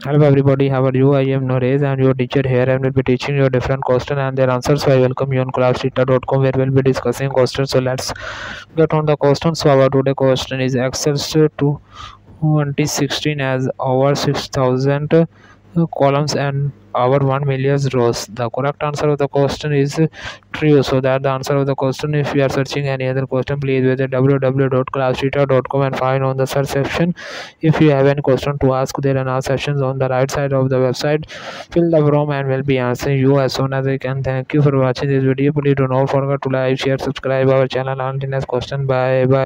Hello everybody, how are you? I am Norez and your teacher here and will be teaching you different questions and their answers. So I welcome you on classtheta.com where we'll be discussing questions. So let's get on the questions. So our today question is Excel to 2016 as over 6000 uh, columns and our 1 million rows. The correct answer of the question is true. So that the answer of the question if you are searching any other question please visit www.classtheta.com and find on the search section. If you have any question to ask there are now sessions on the right side of the website. Fill the form and will be answering you as soon as i can. Thank you for watching this video. Please do not forget to like share subscribe our channel. Until next question. Bye bye